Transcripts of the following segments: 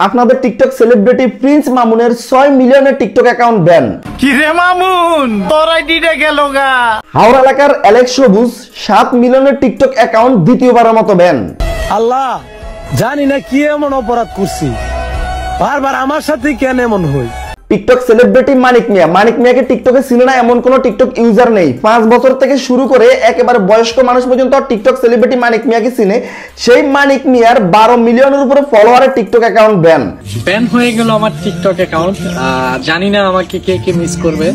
আপনাদের TikTok celebrity Prince মামুনের ছয় মিলিয়নের টিকটক অ্যাকাউন্ট ব্যান কিরে মামুন? তোর আইডিটা গেল গা। হাওড়া এলাকার অ্যালেক্স সবুজ সাত মিলিয়নের টিকটক অ্যাকাউন্ট দ্বিতীয়বারের মতো ব্যান আল্লাহ জানি না কি এমন অপরাধ করছি। বারবার আমার সাথে কেন এমন হই টিকটক সেলিব্রিটি মানিক মিয়া। মানিক মিয়াকে টিকটকে চিনে না এমন কোন টিকটক ইউজার নেই। পাঁচ বছর থেকে শুরু করে একেবারে বয়স্ক মানুষ পর্যন্ত টিকটক সেলিব্রিটি মানিক মিয়াকে চিনে। সেই মানিক মিয়ার বারো মিলিয়নের উপরে ফলোয়ারের টিকটক অ্যাকাউন্ট ব্যান ব্যান হয়ে গেল আমার টিকটক অ্যাকাউন্ট জানি না আমাকে কে কে মিস করবে।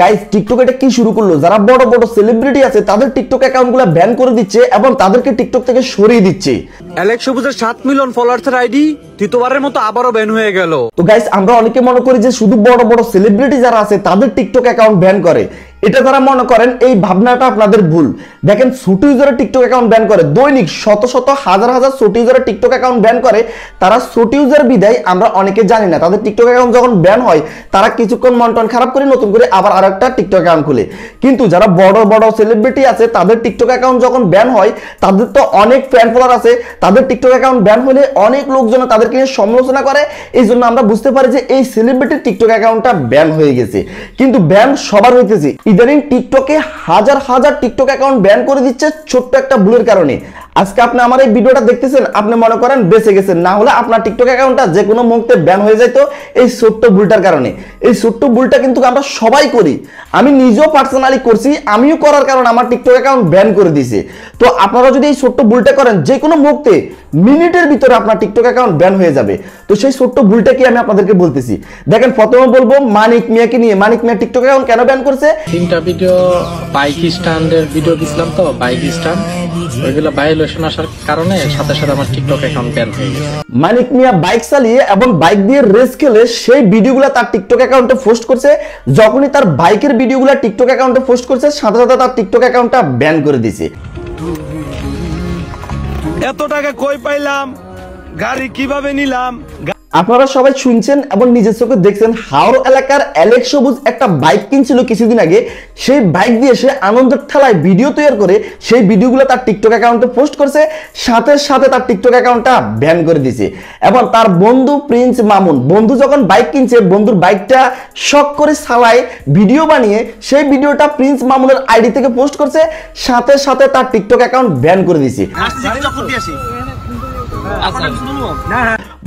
গাইস টিকটক এটা কি শুরু করল? যারা বড় বড় সেলিব্রিটি আছে তাদের টিকটক অ্যাকাউন্টগুলো ব্যান করে দিচ্ছে এবং তাদেরকে টিকটক থেকে সরিয়ে দিচ্ছে। অ্যালেক্স সবুজের সাত মিলিয়ন ফলোয়ার্সের আইডি তৃতীয়বারের মতো আবারও ব্যান হয়ে গেল। তো গাইস আমরা অনেকে মনে করি যে শুধু বড় বড় সেলিব্রিটি যারা আছে তাদের টিকটক অ্যাকাউন্ট ব্যান করে। এটা যারা মনে করেন, এই ভাবনাটা আপনাদের ভুল। দেখেন, ছোট ইউজারের টিকটক অ্যাকাউন্ট ব্যান করে। দৈনিক শত শত, হাজার হাজার ছোট ইউজারের টিকটক অ্যাকাউন্ট ব্যান করে। তারা ছোট ইউজার বিদায় আমরা অনেকে জানি না। তাদের টিকটক অ্যাকাউন্ট যখন ব্যান হয়, তারা কিছুক্ষণ মন টন খারাপ করে নতুন করে আবার আরেকটা টিকটক অ্যাকাউন্ট খুলে। কিন্তু যারা বড় বড় সেলিব্রিটি আছে, তাদের টিকটক অ্যাকাউন্ট যখন ব্যান হয়, তাদের তো অনেক ফ্যান ফলোয়ার আছে। তাদের টিকটক অ্যাকাউন্ট ব্যান হলে অনেক লোকজন তাদেরকে নিয়ে সমালোচনা করে। এই জন্য আমরা বুঝতে পারি যে এই সেলিব্রিটির টিকটক অ্যাকাউন্টটা ব্যান হয়ে গেছে। কিন্তু ব্যান সবার হইতেছে। ইদানিং টিকটকে হাজার হাজার টিকটক অ্যাকাউন্ট ব্যান করে দিচ্ছে ছোট্ট একটা ভুলের কারণে। আজকে আপনি আমার এই ভিডিওটা দেখতেছেন, আপনি মনে করেন বেঁচে গেছেন, না হলে আপনার টিকটক অ্যাকাউন্টটা যে কোনো মুহূর্তে ব্যান হয়ে যেত এই ছোট্ট ভুলটার কারণে। এই ছোট্ট ভুলটা কিন্তু আমরা সবাই করি। আমি নিজেও পার্সোনালি করছি, আমিও করার কারণে আমার টিকটক অ্যাকাউন্ট ব্যান করে দিয়েছে। তো আপনারা যদি এই ছোট্ট ভুলটা করেন যে কোনো মুহূর্তে মিনিটের ভিতরে আপনার টিকটক অ্যাকাউন্ট ব্যান হয়ে যাবে। তো সেই ছোট্ট ভুলটা কি আমি আপনাদেরকে বলতেছি? দেখেন প্রথমে বলব মানিক মিয়াকে নিয়ে মানিক মিয়া টিকটক অ্যাকাউন্ট কেন ব্যান করছে? তিনটা ভিডিও বাইক স্ট্যান্ডের ভিডিও দিছিলাম তো বাইক স্ট্যান্ড ওইগুলো ভাইলেশন আসার কারণে সাথে সাথে আমার টিকটক অ্যাকাউন্ট ব্যান হয়ে গেছে। মানিক মিয়া বাইক চালিয়ে এবং বাইক দিয়ে রেস খেলে সেই ভিডিওগুলো তার টিকটক অ্যাকাউন্টে পোস্ট করছে। যখনই তার বাইকের ভিডিওগুলো টিকটক অ্যাকাউন্টে পোস্ট করছে সাথে সাথে তার টিকটক অ্যাকাউন্টটা ব্যান করে দিয়েছে। এত টাকা কই পাইলাম? গাড়ি কীভাবে নিলাম? আপনারা সবাই শুনছেন এবং নিজের চোখে দেখছেন হাওড় এলাকার অ্যালেক্স সবুজ একটা বাইক কিনছিল কিছুদিন আগে। সেই বাইক দিয়ে সে আনন্দের ঠেলায় ভিডিও তৈরি করে সেই ভিডিওগুলো তার টিকটক অ্যাকাউন্টে পোস্ট করছে সাথে সাথে তার টিকটক অ্যাকাউন্টটা ব্যান করে দিয়েছে। এবং তার বন্ধু প্রিন্স মামুন বন্ধু যখন বাইক কিনছে বন্ধুর বাইকটা শখ করে সালায় ভিডিও বানিয়ে সেই ভিডিওটা প্রিন্স মামুনের আইডি থেকে পোস্ট করছে সাথে সাথে তার টিকটক অ্যাকাউন্ট ব্যান করে দিয়েছে।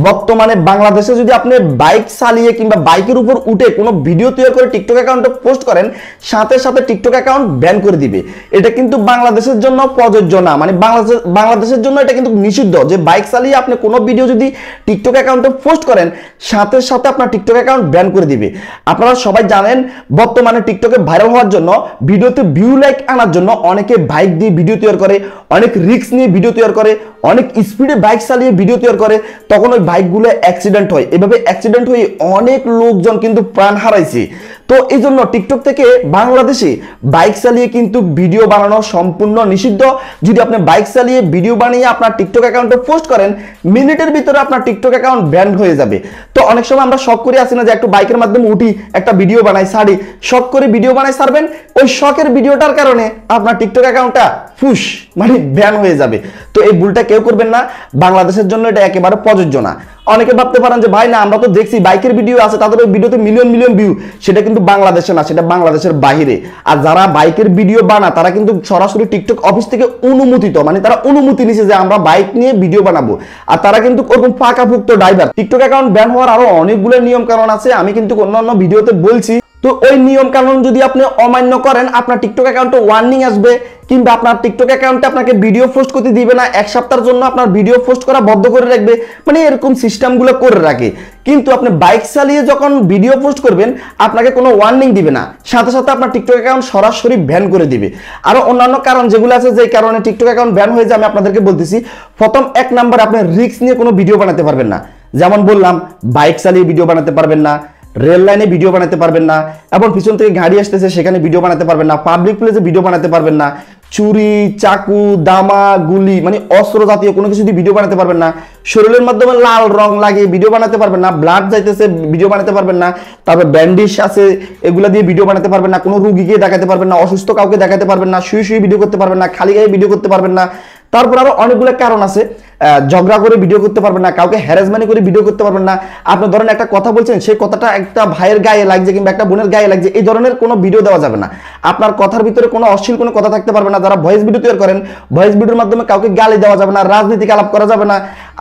বর্তমানে বাংলাদেশে যদি আপনি বাইক চালিয়ে কিংবা বাইকের উপর উঠে কোনো ভিডিও তৈরি করে টিকটক অ্যাকাউন্টে পোস্ট করেন, সাথে সাথে টিকটক অ্যাকাউন্ট ব্যান করে দিবে। এটা কিন্তু বাংলাদেশের জন্য প্রযোজ্য না। মানে বাংলাদেশ, বাংলাদেশের জন্য এটা কিন্তু নিষিদ্ধ যে বাইক চালিয়ে আপনি কোনো ভিডিও যদি টিকটক অ্যাকাউন্টে পোস্ট করেন, সাথে সাথে আপনার টিকটক অ্যাকাউন্ট ব্যান করে দিবে। আপনারা সবাই জানেন, বর্তমানে টিকটকে ভাইরাল হওয়ার জন্য, ভিডিওতে ভিউ লাইক আনার জন্য অনেকে বাইক দিয়ে ভিডিও তৈরি করে, অনেক রিক্স নিয়ে ভিডিও তৈরি করে অনেক স্পিডে বাইক চালিয়ে ভিডিও তৈরি করে, তখন ওই বাইকগুলো অ্যাক্সিডেন্ট হয়। এভাবে অ্যাক্সিডেন্ট হয়ে অনেক লোকজন কিন্তু প্রাণ হারাইছে। তো এই জন্য টিকটক থেকে বাংলাদেশে বাইক চালিয়ে কিন্তু ভিডিও বানানো সম্পূর্ণ নিষিদ্ধ। যদি আপনি বাইক চালিয়ে ভিডিও বানিয়ে আপনার টিকটক অ্যাকাউন্টে পোস্ট করেন, মিনিটের ভিতরে আপনার টিকটক অ্যাকাউন্ট ব্যান্ড হয়ে যাবে। তো অনেক সময় আমরা শখ করে আসি না যে একটু বাইকের মাধ্যমে উঠি, একটা ভিডিও বানাই সারি শখ করে ভিডিও বানাই সারবেন ওই শখের ভিডিওটার কারণে আপনার টিকটক অ্যাকাউন্টটা ফুস মানে ব্যান হয়ে যাবে। তো এই ভুলটা কেউ করবেন না। বাংলাদেশের জন্য এটা একেবারে প্রযোজ্য না। অনেকে ভাবতে পারেন যে, ভাই, না, আমরা তো দেখছি বাইকের ভিডিও আছে, তাদের ওই ভিডিওতে মিলিয়ন মিলিয়ন ভিউ সেটা কিন্তু বাংলাদেশে না, সেটা বাংলাদেশের বাইরে আর যারা বাইকের ভিডিও বানা তারা কিন্তু সরাসরি টিকটক অফিস থেকে অনুমোদিত মানে তারা অনুমতি নিছে যে, আমরা বাইক নিয়ে ভিডিও বানাবো। আর তারা কিন্তু ওরকম পাকাভুক্ত ড্রাইভার টিকটক অ্যাকাউন্ট ব্যান হওয়ার আরও অনেকগুলো নিয়ম কারণ আছে, আমি কিন্তু অন্যান্য ভিডিওতে বলছি। তো ওই নিয়ম কানুন যদি আপনি অমান্য করেন, আপনার টিকটক অ্যাকাউন্টে ওয়ার্নিং আসবে, কিংবা আপনার টিকটক অ্যাকাউন্টে আপনাকে ভিডিও পোস্ট করতে দিবে না, এক সপ্তাহের জন্য আপনার ভিডিও পোস্ট করা বন্ধ করে রাখবে। মানে এরকম সিস্টেমগুলো করে রাখে। কিন্তু আপনি বাইক চালিয়ে যখন ভিডিও পোস্ট করবেন, আপনাকে কোনো ওয়ার্নিং দিবে না। সাথে সাথে আপনার টিকটক অ্যাকাউন্ট সরাসরি ব্যান করে দিবে। আরও অন্যান্য কারণ যেগুলো আছে, যে কারণে টিকটক অ্যাকাউন্ট ব্যান হয়ে যায়, আমি আপনাদেরকে বলতেছি। প্রথম এক নাম্বার আপনি রিস্ক নিয়ে কোনো ভিডিও বানাতে পারবেন না। যেমন বললাম বাইক চালিয়ে ভিডিও বানাতে পারবেন না। রেল লাইনে ভিডিও বানাতে পারবেন না, এবং পিছন থেকে গাড়ি আসতেছে, সেখানে ভিডিও বানাতে পারবেন না পাবলিক প্লেসে ভিডিও বানাতে পারবেন না। চুরি, চাকু, দামা, গুলি মানে অস্ত্র জাতীয় কোনো কিছু দিয়ে ভিডিও বানাতে পারবেন না। শরীরের মাধ্যমে লাল রং লাগিয়ে ভিডিও বানাতে পারবেন না। ব্লাড যাইতেছে ভিডিও বানাতে পারবেন না। তারপর ব্যান্ডিশ আছে, এগুলা দিয়ে ভিডিও বানাতে পারবেন না। কোনো রুগীকে দেখাতে পারবেন না, অসুস্থ কাউকে দেখাতে পারবেন না, শুয়ে শুয়ে ভিডিও করতে পারবেন না, খালি গায়ে ভিডিও করতে পারবেন না। তারপর আরও অনেকগুলো কারণ আছে। ঝগড়া করে ভিডিও করতে পারবেন না, কাউকে হ্যারাসমেন্ট করে ভিডিও করতে পারবেন না। আপনি ধরেন একটা কথা বলছেন, সেই কথাটা একটা ভাইয়ের গায়ে লাগছে কিংবা একটা বোনের গায়ে লাগছে, এই ধরনের কোনো ভিডিও দেওয়া যাবে না। আপনার কথার ভিতরে কোনো অশ্লীল কোনো কথা থাকতে পারবে না, যারা ভয়েস ভিডিও তৈরি করেন ভয়েস ভিডিওর মাধ্যমে কাউকে গালি দেওয়া যাবে না, রাজনীতিক আলাপ করা যাবে না।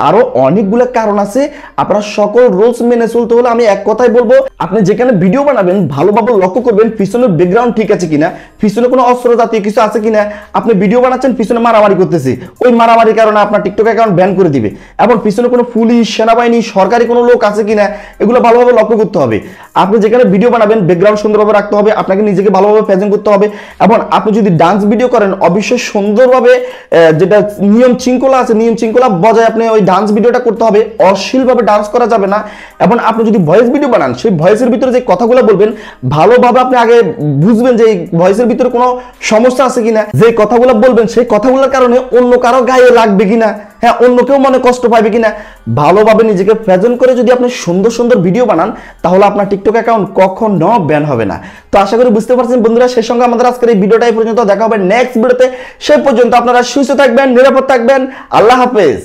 আরও অনেকগুলো কারণ আছে, আপনার সকল রুলস মেনে চলতে হলে আমি এক কথাই বলব, আপনি যেখানে ভিডিও বানাবেন, ভালোভাবে লক্ষ্য করবেন পিছনের ব্যাকগ্রাউন্ড ঠিক আছে কিনা, পিছনে কোনো অস্ত্র জাতীয় কিছু আছে কিনা। আপনি ভিডিও বানাচ্ছেন, পিছনে মারামারি করতেছে। ওই মারামারির কারণে আপনার টিকটক ব্যান করে দিবে। এবং পিছনে কোনো পুলিশ, সেনাবাহিনী, সরকারি কোনো লোক আছে কিনা, এগুলো ভালোভাবে লক্ষ্য করতে হবে। আপনি যেখানে ভিডিও বানাবেন ব্যাকগ্রাউন্ড সুন্দরভাবে রাখতে হবে, আপনাকে নিজেকে ভালোভাবে প্রেজেন্ট করতে হবে এবং আপনি যদি ডান্স ভিডিও করেন, অবশ্যই সুন্দরভাবে যেটা নিয়ম শৃঙ্খলা আছে, নিয়ম শৃঙ্খলা বজায় আপনি ওই ডান্স ভিডিওটা করতে হবে, অশ্লীলভাবে ডান্স করা যাবে না এবং আপনি যদি ভয়েস ভিডিও বানান, সেই ভয়েসের ভিতরে যে কথাগুলো বলবেন, ভালোভাবে আপনি আগে বুঝবেন যে এই ভয়েসের ভিতরে কোনো সমস্যা আছে কিনা। যে কথাগুলো বলবেন, সেই কথাগুলোর কারণে অন্য কারও গায়ে লাগবে কিনা হ্যাঁ অন্য কেউ মনে কষ্ট পাবে কিনা। ভালোভাবে নিজেকে প্রেজেন্ট করে যদি আপনি সুন্দর সুন্দর ভিডিও বানান, তাহলে আপনার টিকটক অ্যাকাউন্ট কখনো ব্যান হবে না। তো আশা করি বুঝতে পারছেন বন্ধুরা, সেই সঙ্গে আমাদের আজকের এই ভিডিওটাই পর্যন্ত দেখা হবে নেক্সট ভিডিওতে। সেই পর্যন্ত আপনারা সুস্থ থাকবেন, নিরাপদ থাকবেন। আল্লাহ হাফেজ।